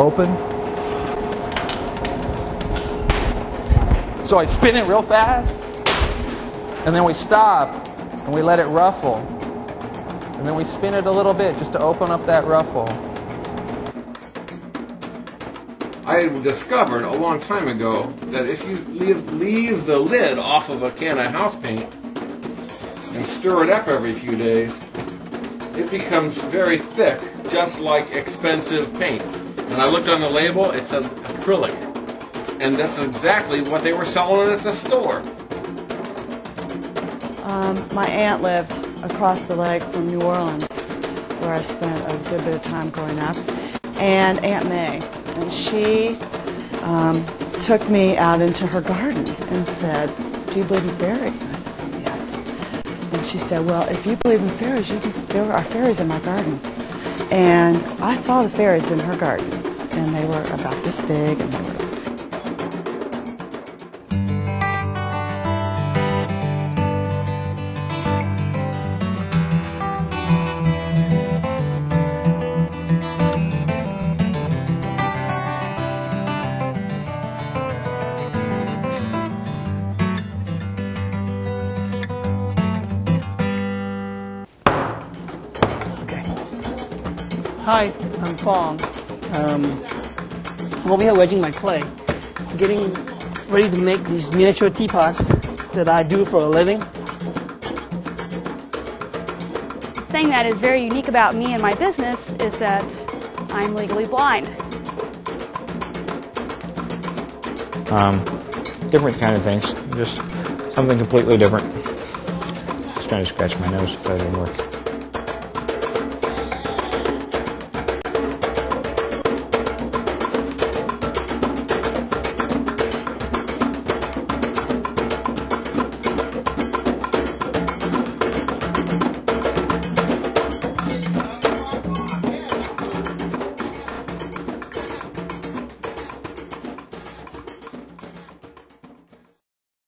open. So I spin it real fast, and then we stop, and we let it ruffle. And then we spin it a little bit just to open up that ruffle. I discovered a long time ago that if you leave, leave the lid off of a can of house paint and stir it up every few days, it becomes very thick, just like expensive paint. And I looked on the label, it said acrylic. And that's exactly what they were selling at the store. Um, my aunt lived across the lake from New Orleans, where I spent a good bit of time growing up, and Aunt May. And she um, took me out into her garden and said, Do you believe in fairies? Yes. And she said, Well, if you believe in fairies, you can, there are fairies in my garden. And I saw the fairies in her garden, and they were about this big, and they were Hi, I'm Fong. Um, I'm over here wedging my clay, getting ready to make these miniature teapots that I do for a living. The thing that is very unique about me and my business is that I'm legally blind. Um, different kind of things, just something completely different. Just trying to scratch my nose, that didn't work.